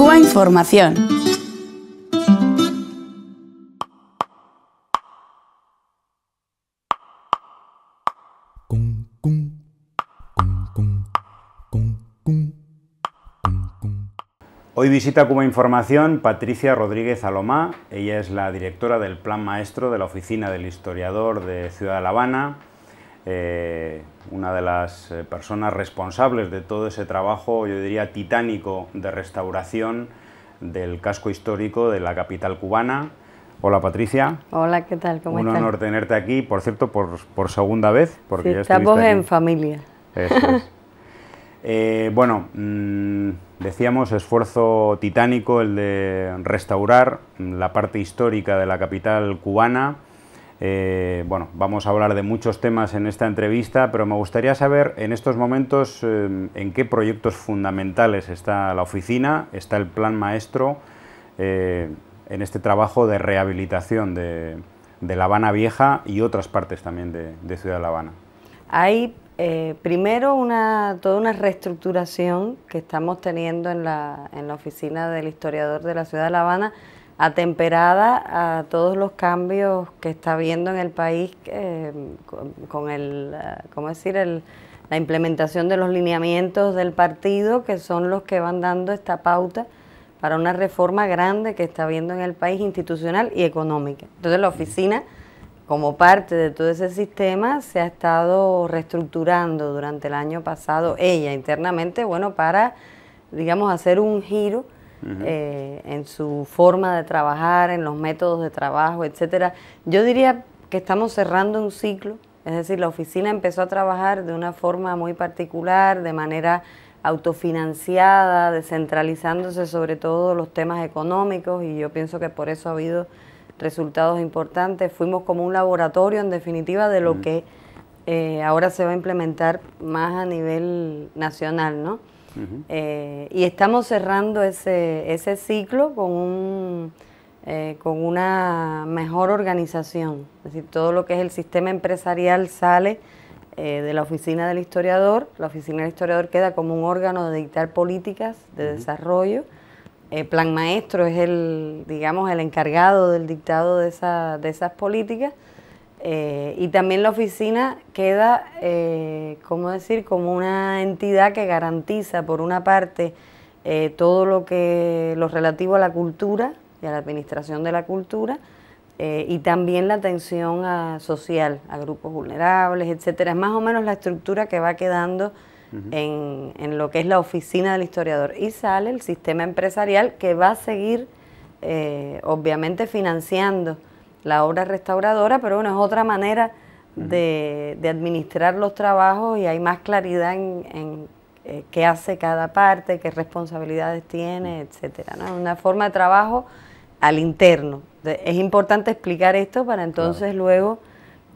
Cuba Información. Hoy visita Cuba Información Patricia Rodríguez Alomá. Ella es la directora del Plan Maestro de la Oficina del Historiador de Ciudad de La Habana, eh, una de las eh, personas responsables de todo ese trabajo, yo diría, titánico de restauración del casco histórico de la capital cubana. Hola Patricia. Hola, ¿qué tal? ¿Cómo Un honor tenerte aquí, por cierto, por, segunda vez. Porque ya estamos en familia. Eh, bueno, mm, decíamos esfuerzo titánico el de restaurar la parte histórica de la capital cubana. Eh, bueno, vamos a hablar de muchos temas en esta entrevista, pero me gustaría saber en estos momentos eh, en qué proyectos fundamentales está la oficina, está el plan maestro en este trabajo de rehabilitación de, La Habana Vieja y otras partes también de, Ciudad de La Habana. Hay eh, primero, una, toda una reestructuración que estamos teniendo en la oficina del historiador de la ciudad de La Habana, atemperada a todos los cambios que está habiendo en el país eh, con, el, eh, ¿cómo decir? El, la implementación de los lineamientos del partido, que son los que van dando esta pauta para una reforma grande que está habiendo en el país institucional y económica. Entonces la oficina como parte de todo ese sistema se ha estado reestructurando durante el año pasado ella internamente, bueno, para, digamos, hacer un giro eh, en su forma de trabajar, en los métodos de trabajo, etcétera. Yo diría que estamos cerrando un ciclo, es decir, la oficina empezó a trabajar de una forma muy particular, de manera autofinanciada, descentralizándose sobre todo los temas económicos y yo pienso que por eso ha habido resultados importantes. Fuimos como un laboratorio, en definitiva, de lo que eh, ahora se va a implementar más a nivel nacional, ¿no? Eh, y estamos cerrando ese, ese ciclo con, un, eh, con una mejor organización. Es decir, todo lo que es el sistema empresarial sale de la oficina del historiador. La oficina del historiador queda como un órgano de dictar políticas de desarrollo el plan maestro es el, digamos, el encargado del dictado de, esa, de esas políticas. Eh, y también la oficina queda, eh, ¿cómo decir?, como una entidad que garantiza, por una parte, eh, todo lo que lo relativo a la cultura y a la administración de la cultura, y también la atención social a grupos vulnerables, etcétera. Es más o menos la estructura que va quedando en, lo que es la oficina del historiador. Y sale el sistema empresarial que va a seguir, eh, obviamente, financiando la obra restauradora, pero bueno, es otra manera de, administrar los trabajos y hay más claridad en, eh, qué hace cada parte, qué responsabilidades tiene, etcétera. ¿no? Una forma de trabajo al interno. es importante explicar esto para entonces luego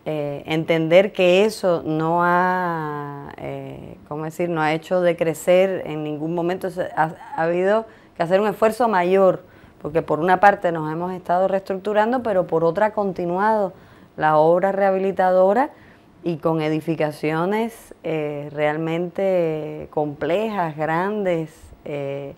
eh, entender que eso no ha, eh, ¿cómo decir?, no ha hecho decrecer en ningún momento, ha, habido que hacer un esfuerzo mayor, porque por una parte nos hemos estado reestructurando, pero por otra ha continuado la obra rehabilitadora y con edificaciones eh, realmente complejas, grandes, eh,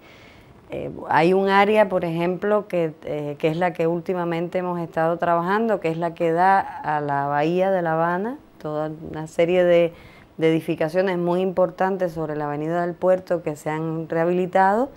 hay un área, por ejemplo, que, eh, que, es la que últimamente hemos estado trabajando, que es la que da a la bahía de La Habana, toda una serie de, edificaciones muy importantes sobre la avenida del puerto que se han rehabilitado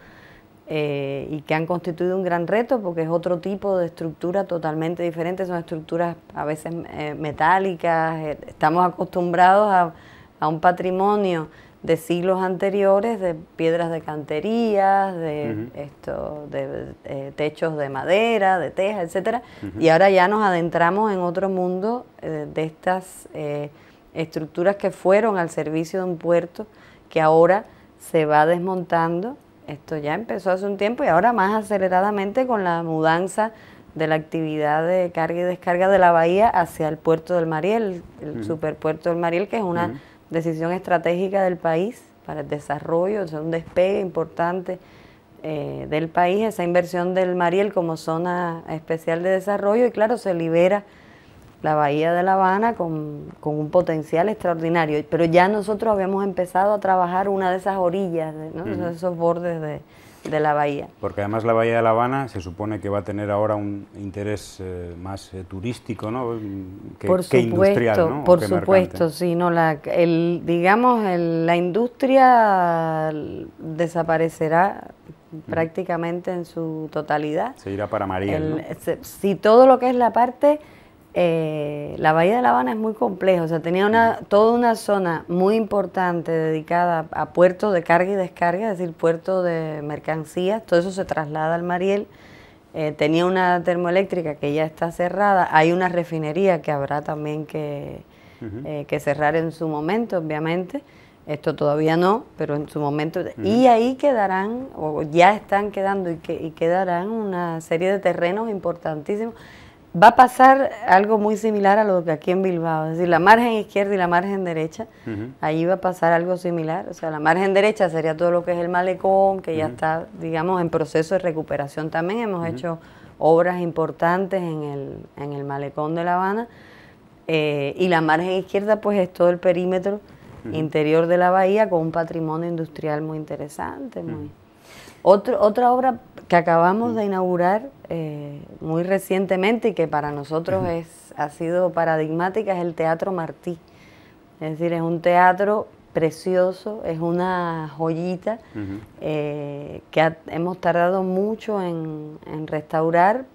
eh, y que han constituido un gran reto porque es otro tipo de estructura totalmente diferente, son estructuras a veces metálicas, estamos acostumbrados a, a un patrimonio de siglos anteriores, de piedras de canterías, de, esto, de eh, techos de madera, de teja, etcétera, y ahora ya nos adentramos en otro mundo eh, de estas eh, estructuras que fueron al servicio de un puerto que ahora se va desmontando. Esto ya empezó hace un tiempo y ahora más aceleradamente con la mudanza de la actividad de carga y descarga de la bahía hacia el puerto del Mariel, el superpuerto del Mariel, que es una decisión estratégica del país para el desarrollo, es un despegue importante eh, del país, esa inversión del Mariel como zona especial de desarrollo y claro, se libera la bahía de La Habana con, un potencial extraordinario. Pero ya nosotros habíamos empezado a trabajar una de esas orillas, esos bordes de la bahía. Porque además la bahía de La Habana se supone que va a tener ahora un interés eh, más eh, turístico, ¿no? Que, por supuesto, industrial, ¿no? Por supuesto, sí, no, la, el, digamos, la industria desaparecerá prácticamente en su totalidad. Se irá para Mariel, Si todo lo que es la parte eh, la Bahía de La Habana es muy compleja, o sea, tenía una, toda una zona muy importante dedicada a puertos de carga y descarga, es decir, puertos de mercancías, todo eso se traslada al Mariel. Eh, tenía una termoeléctrica que ya está cerrada, hay una refinería que habrá también que, eh, que cerrar en su momento, obviamente. Esto todavía no, pero en su momento. Y ahí quedarán, o ya están quedando y, que, y quedarán una serie de terrenos importantísimos va a pasar algo muy similar a lo que aquí en Bilbao, es decir, la margen izquierda y la margen derecha, ahí va a pasar algo similar, o sea, la margen derecha sería todo lo que es el malecón, que ya está, digamos, en proceso de recuperación. También, hemos hecho obras importantes en el, en el malecón de La Habana, eh, y la margen izquierda pues es todo el perímetro interior de la bahía con un patrimonio industrial muy interesante, muy otra obra que acabamos de inaugurar eh, muy recientemente y que para nosotros es, ha sido paradigmática es el Teatro Martí. Es decir, es un teatro precioso, es una joyita eh, que hemos tardado mucho en, restaurar.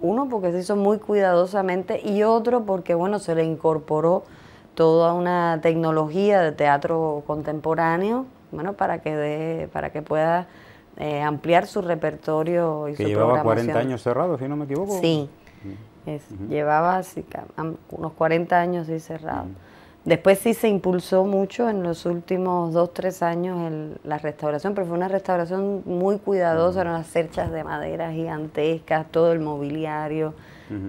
Uno, porque se hizo muy cuidadosamente y otro, porque bueno, se le incorporó toda una tecnología de teatro contemporáneo, bueno, para que, de, para que pueda eh, ampliar su repertorio y que llevaba 40 años cerrado, si no me equivoco. Sí, mm. llevaba unos 40 años cerrado. Mm. Después sí se impulsó mucho en los últimos dos, tres años la restauración, pero fue una restauración muy cuidadosa, mm. eran las cerchas de madera gigantescas, todo el mobiliario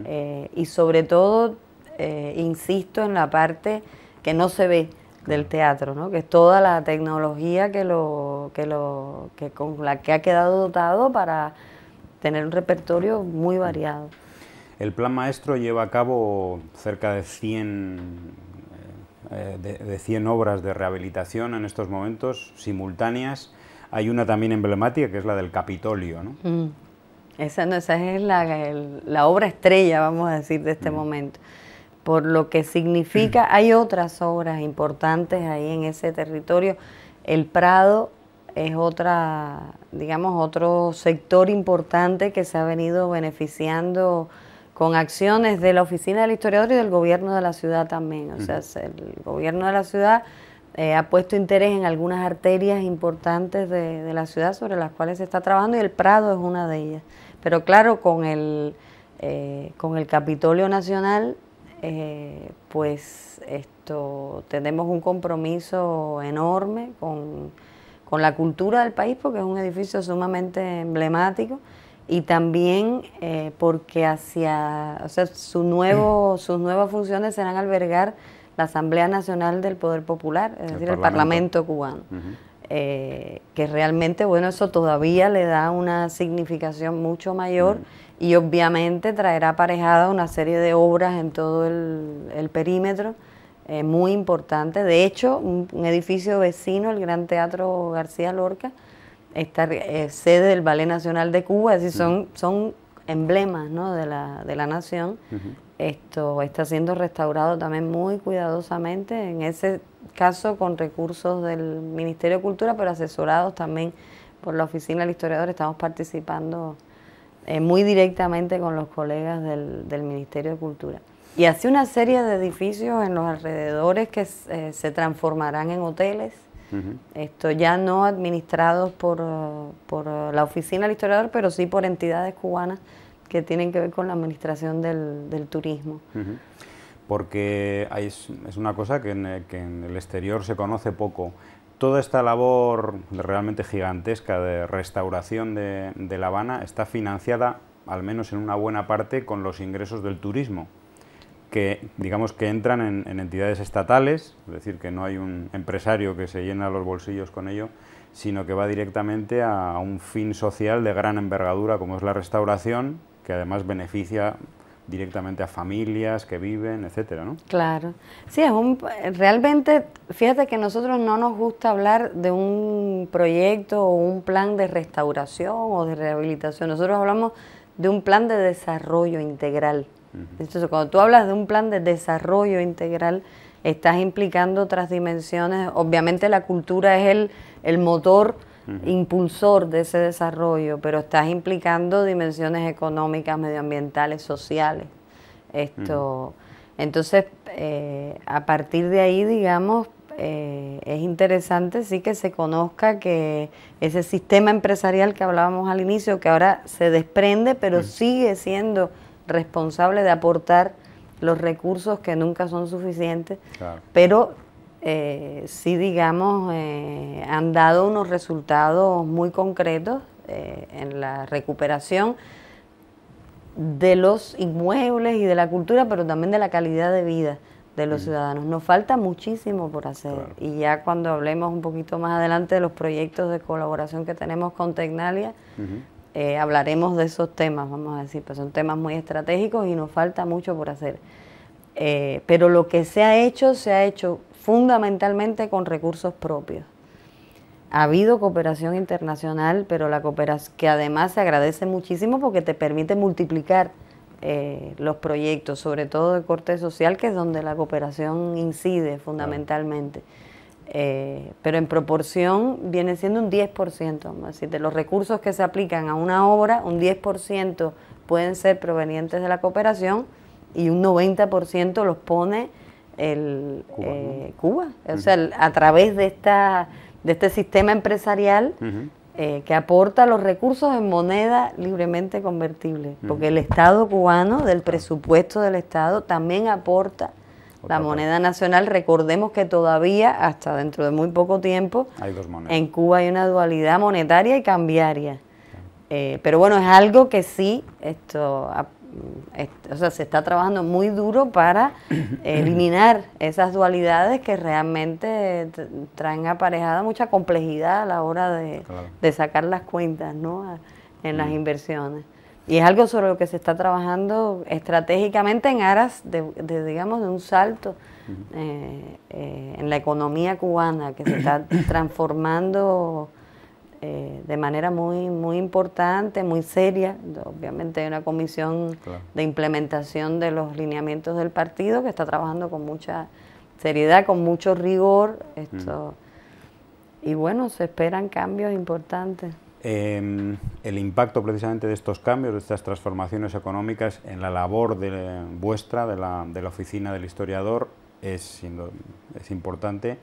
eh, y sobre todo, eh, insisto en la parte que no se ve, del teatro, ¿no? que es toda la tecnología que lo, que lo, que con la que ha quedado dotado para tener un repertorio muy variado. El plan maestro lleva a cabo cerca de 100, eh, de, 100 obras de rehabilitación en estos momentos, simultáneas. Hay una también emblemática que es la del Capitolio. ¿no? Mm. Esa, no, esa es la, la, obra estrella, vamos a decir, de este mm. momento por lo que significa, hay otras obras importantes ahí en ese territorio. El Prado es otra, digamos, otro sector importante que se ha venido beneficiando con acciones de la Oficina del Historiador y del gobierno de la ciudad también. O sea, el gobierno de la ciudad eh, ha puesto interés en algunas arterias importantes de, la ciudad sobre las cuales se está trabajando y el Prado es una de ellas. Pero claro, con el, eh, con el Capitolio Nacional eh, pues esto tenemos un compromiso enorme con, la cultura del país porque es un edificio sumamente emblemático y también eh, porque hacia, o sea, su nuevo, sus nuevas funciones serán albergar la Asamblea Nacional del Poder Popular, es decir, el Parlamento, cubano. Eh, que realmente, bueno, eso todavía le da una significación mucho mayor y obviamente traerá aparejada una serie de obras en todo el, perímetro eh, muy importante. De hecho, un, edificio vecino, el Gran Teatro García Lorca, está eh, sede del Ballet Nacional de Cuba, es decir, son, son emblemas ¿no? de, la, de la nación. Esto está siendo restaurado también muy cuidadosamente, en ese caso con recursos del Ministerio de Cultura, pero asesorados también por la Oficina del Historiador, estamos participando eh, muy directamente con los colegas del, Ministerio de Cultura. Y hace una serie de edificios en los alrededores que eh, se transformarán en hoteles, esto ya no administrados por, por, la Oficina del Historiador, pero sí por entidades cubanas que tienen que ver con la administración del, turismo. Porque hay, es una cosa que en, que en el exterior se conoce poco toda esta labor realmente gigantesca de restauración de, La Habana está financiada, al menos en una buena parte, con los ingresos del turismo, que digamos que entran en, entidades estatales, es decir, que no hay un empresario que se llena los bolsillos con ello, sino que va directamente a un fin social de gran envergadura como es la restauración, que además beneficia directamente a familias que viven, etcétera, ¿no? Claro. Sí, es un realmente fíjate que nosotros no nos gusta hablar de un proyecto o un plan de restauración o de rehabilitación. Nosotros hablamos de un plan de desarrollo integral. Entonces, cuando tú hablas de un plan de desarrollo integral, estás implicando otras dimensiones. Obviamente la cultura es el, el motor impulsor de ese desarrollo, pero estás implicando dimensiones económicas, medioambientales, sociales. Esto, Entonces, eh, a partir de ahí, digamos, eh, es interesante sí que se conozca que ese sistema empresarial que hablábamos al inicio, que ahora se desprende, pero sigue siendo responsable de aportar los recursos que nunca son suficientes, pero eh, sí, digamos, eh, han dado unos resultados muy concretos eh, en la recuperación de los inmuebles y de la cultura, pero también de la calidad de vida de los ciudadanos. Nos falta muchísimo por hacer y ya cuando hablemos un poquito más adelante de los proyectos de colaboración que tenemos con Tecnalia, hablaremos de esos temas, vamos a decir, pues son temas muy estratégicos y nos falta mucho por hacer. pero lo que se ha hecho, se ha hecho fundamentalmente con recursos propios. Ha habido cooperación internacional, pero la cooperación que además se agradece muchísimo porque te permite multiplicar eh, los proyectos, sobre todo de corte social, que es donde la cooperación incide fundamentalmente. Eh, pero en proporción viene siendo un 10%. Así de los recursos que se aplican a una obra, un 10% pueden ser provenientes de la cooperación y un 90% los pone el Cuba. Eh, o sea, a través de, esta, de este sistema empresarial eh, que aporta los recursos en moneda libremente convertible. Porque el Estado cubano, del presupuesto del Estado, también aporta la moneda nacional. Recordemos que todavía, hasta dentro de muy poco tiempo, en Cuba hay una dualidad monetaria y cambiaria. Eh, pero bueno, es algo que sí esto o sea, se está trabajando muy duro para eliminar esas dualidades que realmente traen aparejada mucha complejidad a la hora de, sacar las cuentas ¿no? en las inversiones. Y es algo sobre lo que se está trabajando estratégicamente en aras de, digamos, de un salto eh, eh, en la economía cubana que se está transformando eh, de manera muy, muy importante, muy seria. Obviamente hay una comisión de implementación de los lineamientos del partido que está trabajando con mucha seriedad, con mucho rigor. Esto, Y bueno, se esperan cambios importantes. Em, el impacto precisamente de estos cambios, de estas transformaciones económicas en la labor de, vuestra, de la, de la oficina del historiador, es, es importante.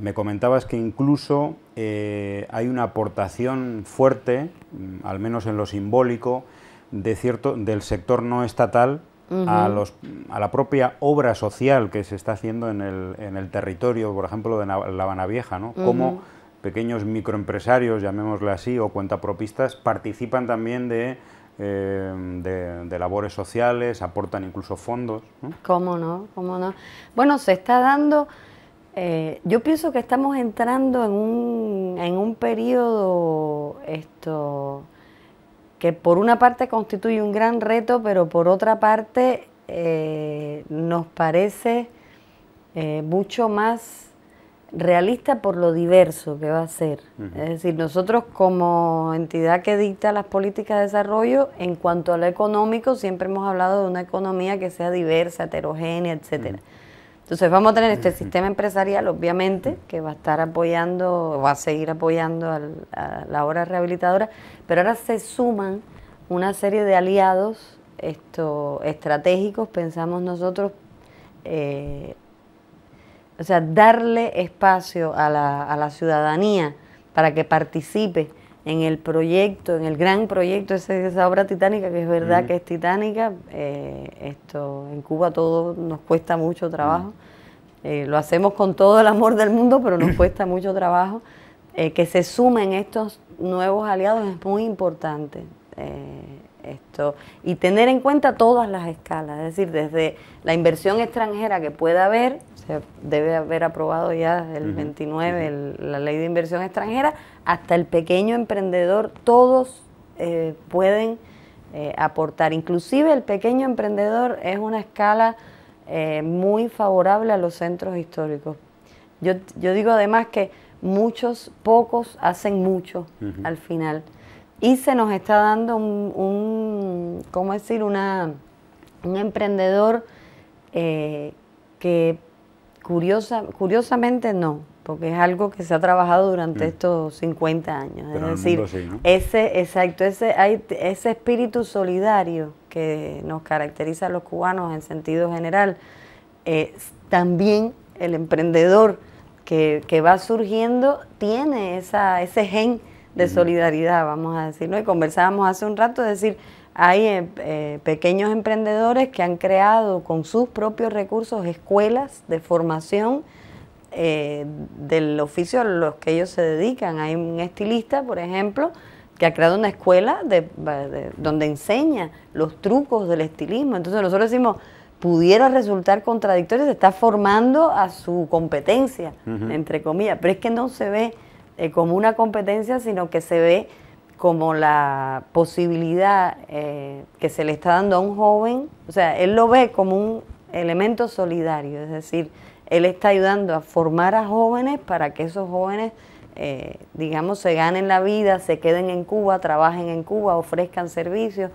Me comentabas que incluso eh, hay una aportación fuerte, mm, al menos en lo simbólico, de cierto, del sector no estatal a, los, a la propia obra social que se está haciendo en el, en el territorio, por ejemplo, de La Habana Vieja, ¿no? Cómo pequeños microempresarios, llamémosle así, o cuentapropistas, participan también de, eh, de, labores sociales, aportan incluso fondos. ¿Cómo no? ¿Cómo no? Bueno, se está dando eh, yo pienso que estamos entrando en un, en un periodo esto, que por una parte constituye un gran reto, pero por otra parte eh, nos parece eh, mucho más realista por lo diverso que va a ser. Es decir, nosotros como entidad que dicta las políticas de desarrollo, en cuanto a lo económico, siempre hemos hablado de una economía que sea diversa, heterogénea, etcétera. Entonces vamos a tener este sistema empresarial, obviamente, que va a estar apoyando, va a seguir apoyando a la obra rehabilitadora, pero ahora se suman una serie de aliados esto, estratégicos, pensamos nosotros, eh, o sea, darle espacio a la, a la ciudadanía para que participe en el proyecto, en el gran proyecto, esa obra titánica, que es verdad que es titánica, eh, esto en Cuba todo nos cuesta mucho trabajo. Eh, lo hacemos con todo el amor del mundo, pero nos cuesta mucho trabajo. Eh, que se sumen estos nuevos aliados es muy importante. Esto y tener en cuenta todas las escalas, es decir, desde la inversión extranjera que pueda haber, se debe haber aprobado ya el 29 la ley de inversión extranjera, hasta el pequeño emprendedor, todos eh, pueden eh, aportar. Inclusive el pequeño emprendedor es una escala eh, muy favorable a los centros históricos. Yo, yo, digo además que muchos, pocos hacen mucho al final. Y se nos está dando un, un ¿cómo decir? Una, un emprendedor eh, que curiosa, curiosamente no, porque es algo que se ha trabajado durante mm. estos 50 años. es decir, ese, exacto, ese, hay, ese espíritu solidario que nos caracteriza a los cubanos en sentido general, eh, también el emprendedor que, va surgiendo tiene esa, ese gen de solidaridad, vamos a decir, ¿no? Y conversábamos hace un rato, es decir, hay eh, eh, pequeños emprendedores que han creado con sus propios recursos escuelas de formación eh, del oficio a los que ellos se dedican. Hay un estilista, por ejemplo, que ha creado una escuela de, donde enseña los trucos del estilismo. Entonces nosotros decimos, pudiera resultar contradictorio, se está formando a su competencia, entre comillas, pero es que no se ve como una competencia, sino que se ve como la posibilidad eh, que se le está dando a un joven, o sea, él lo ve como un elemento solidario, es decir, él está ayudando a formar a jóvenes para que esos jóvenes, eh, digamos, se ganen la vida, se queden en Cuba, trabajen en Cuba, ofrezcan servicios,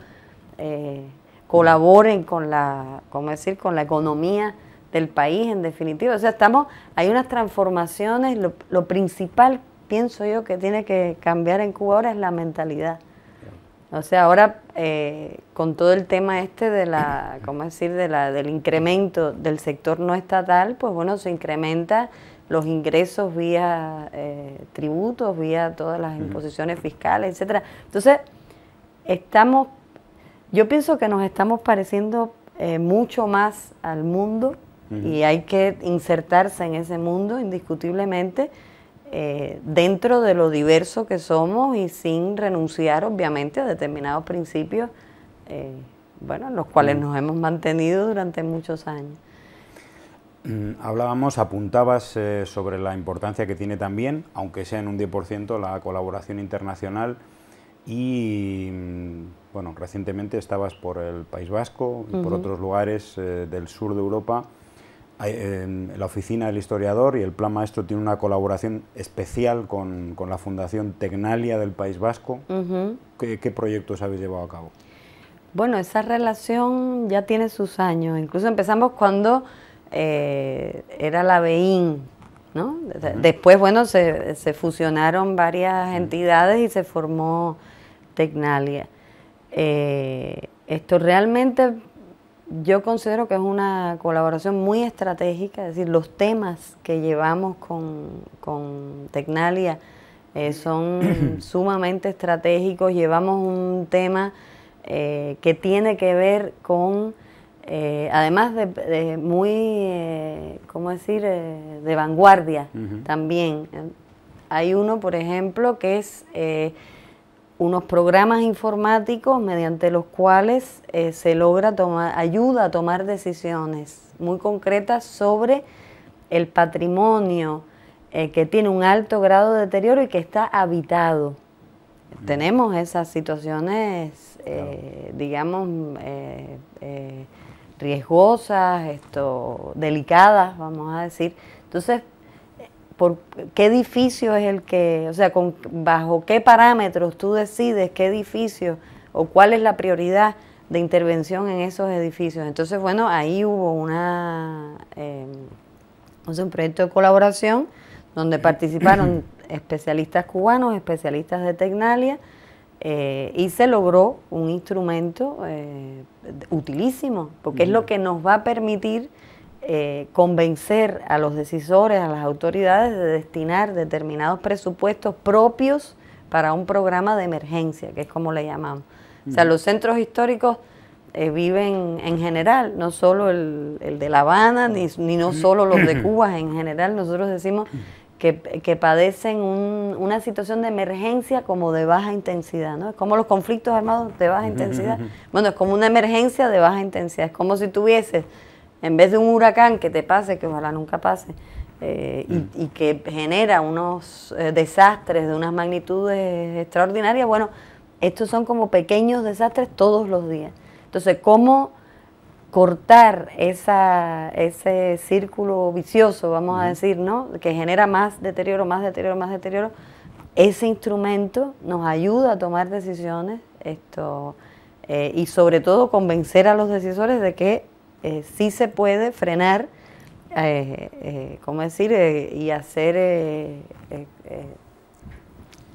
eh, colaboren con la, ¿cómo decir?, con la economía del país, en definitiva. O sea, estamos, hay unas transformaciones, lo principal pienso yo que tiene que cambiar en Cuba ahora es la mentalidad. O sea, ahora eh, con todo el tema este de la, ¿cómo decir?, de la, del incremento del sector no estatal, pues bueno, se incrementa los ingresos vía eh, tributos, vía todas las imposiciones fiscales, etcétera. Entonces, estamos, yo pienso que nos estamos pareciendo eh, mucho más al mundo y hay que insertarse en ese mundo indiscutiblemente eh, dentro de lo diverso que somos y sin renunciar obviamente a determinados principios, eh, bueno, los cuales mm. nos hemos mantenido durante muchos años. Mm, hablábamos, apuntabas eh, sobre la importancia que tiene también, aunque sea en un 10%, la colaboración internacional y, mm, bueno, recientemente estabas por el País Vasco y por otros lugares del sur de Europa la oficina del historiador y el plan maestro tiene una colaboración especial con, la Fundación Tecnalia del País Vasco. ¿Qué, proyectos habéis llevado a cabo? Bueno, esa relación ya tiene sus años. Incluso empezamos cuando eh, era la BEIN, ¿no? Después, bueno, se, fusionaron varias entidades y se formó Tecnalia. Eh, esto realmente yo considero que es una colaboración muy estratégica, es decir, los temas que llevamos con, Tecnalia eh, son sumamente estratégicos. Llevamos un tema eh, que tiene que ver con, eh, además de, muy, ¿cómo decir?, de vanguardia también. Hay uno, por ejemplo, que es unos programas informáticos mediante los cuales eh, se logra tomar, ayuda a tomar decisiones muy concretas sobre el patrimonio eh, que tiene un alto grado de deterioro y que está habitado. Tenemos esas situaciones, eh, digamos, riesgosas, esto, delicadas, vamos a decir. Entonces, por qué edificio es el que, o sea, con, bajo qué parámetros tú decides qué edificio o cuál es la prioridad de intervención en esos edificios. Entonces, bueno, ahí hubo una, eh, un proyecto de colaboración donde participaron especialistas cubanos, especialistas de Tecnalia, eh, y se logró un instrumento eh, utilísimo, porque es lo que nos va a permitir eh, convencer a los decisores, a las autoridades de destinar determinados presupuestos propios para un programa de emergencia, que es como le llamamos. O sea, los centros históricos eh, viven en general, no solo el, de La Habana, ni, no solo los de Cuba, en general nosotros decimos que, padecen una situación de emergencia como de baja intensidad, ¿no? Es como los conflictos armados de baja intensidad. Bueno, es como una emergencia de baja intensidad, es como si tuvieses en vez de un huracán que te pase, que ojalá nunca pase, eh, y, que genera unos eh, desastres de unas magnitudes extraordinarias, bueno, estos son como pequeños desastres todos los días. Entonces, ¿cómo cortar esa, ese círculo vicioso, vamos a decir, ¿no? que genera más deterioro, más deterioro, más deterioro? Ese instrumento nos ayuda a tomar decisiones esto, eh, y sobre todo convencer a los decisores de que eh, sí se puede frenar, eh, ¿cómo decir?, y hacer,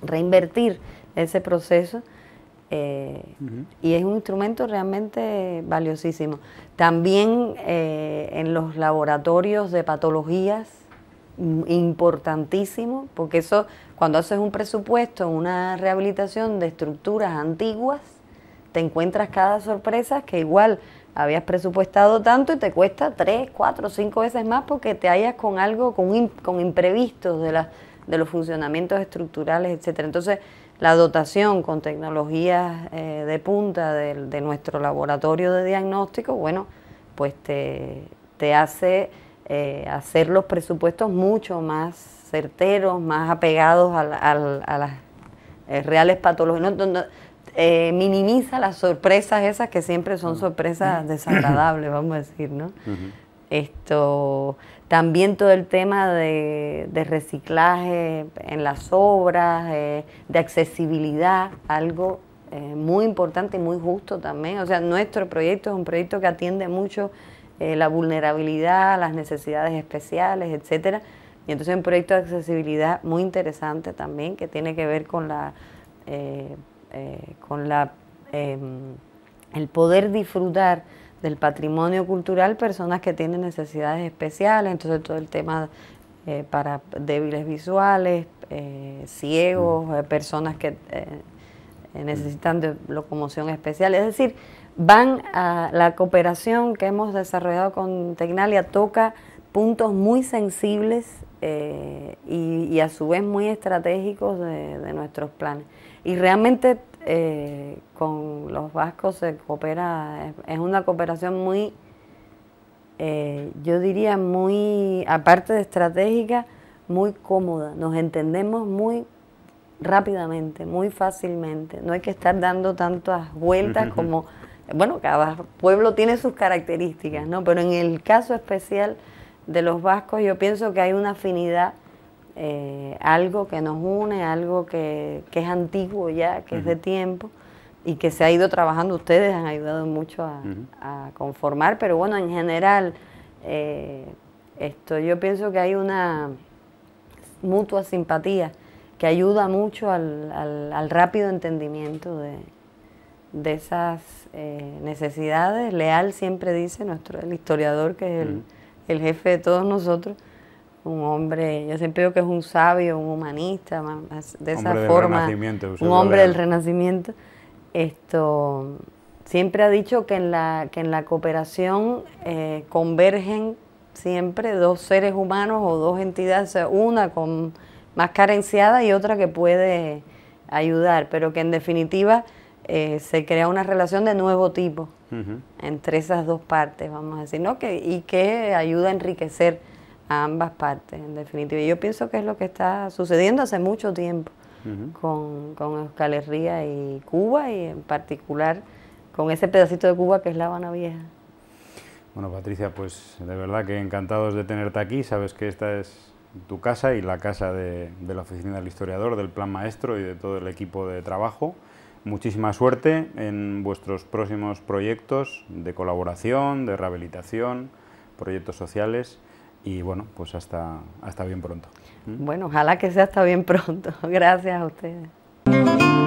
reinvertir ese proceso eh, y es un instrumento realmente valiosísimo. También eh, en los laboratorios de patologías, mm, importantísimo, porque eso, cuando haces un presupuesto, una rehabilitación de estructuras antiguas, te encuentras cada sorpresa que igual habías presupuestado tanto y te cuesta tres, cuatro, cinco veces más porque te hallas con algo, con, con imprevistos de, la, de los funcionamientos estructurales, etcétera. Entonces, la dotación con tecnologías eh, de punta de, nuestro laboratorio de diagnóstico, bueno, pues te, hace eh, hacer los presupuestos mucho más certeros, más apegados a, las eh, reales patologías. Minimiza las sorpresas esas que siempre son sorpresas desagradables, vamos a decir, ¿no? Esto, también todo el tema de, reciclaje en las obras, eh, de accesibilidad, algo eh, muy importante y muy justo también. O sea, nuestro proyecto es un proyecto que atiende mucho eh, la vulnerabilidad, las necesidades especiales, etcétera. Y entonces es un proyecto de accesibilidad muy interesante también, que tiene que ver con la, con la em, el poder disfrutar del patrimonio cultural personas que tienen necesidades especiales, entonces todo el tema eh, para débiles visuales, eh, ciegos, mm. eh, personas que necesitan de locomoción especial. Es decir, van a la cooperación que hemos desarrollado con Tecnalia toca puntos muy sensibles y, a su vez muy estratégicos de, de nuestros planes. Y realmente eh, con los vascos se coopera, es, una cooperación muy, eh, yo diría muy, aparte de estratégica, muy cómoda. Nos entendemos muy rápidamente, muy fácilmente. No hay que estar dando tantas vueltas como, bueno, cada pueblo tiene sus características, ¿no? Pero en el caso especial de los vascos yo pienso que hay una afinidad eh, algo que nos une, algo que, es antiguo ya, que es de tiempo y que se ha ido trabajando. Ustedes han ayudado mucho a, conformar, pero bueno, en general, eh, esto yo pienso que hay una mutua simpatía que ayuda mucho al, rápido entendimiento de, de esas eh, necesidades. Leal siempre dice, nuestro el historiador que es el jefe de todos nosotros, un hombre, yo siempre digo que es un sabio, un humanista, de esa forma, un hombre del renacimiento. Esto siempre ha dicho que en la, que en la cooperación eh, convergen siempre dos seres humanos o dos entidades, una con más carenciada y otra que puede ayudar, pero que en definitiva eh, se crea una relación de nuevo tipo entre esas dos partes, vamos a decir, ¿no? que, y que ayuda a enriquecer ambas partes, en definitiva. Y yo pienso que es lo que está sucediendo hace mucho tiempo con, con Euskal Herria y Cuba, y en particular con ese pedacito de Cuba que es La Habana Vieja. Bueno, Patricia, pues de verdad que encantados de tenerte aquí. Sabes que esta es tu casa y la casa de, de, la Oficina del Historiador, del Plan Maestro y de todo el equipo de trabajo. Muchísima suerte en vuestros próximos proyectos de colaboración, de rehabilitación, proyectos sociales y bueno, pues hasta, hasta bien pronto. ¿Mm? Bueno, ojalá que sea hasta bien pronto. Gracias a ustedes.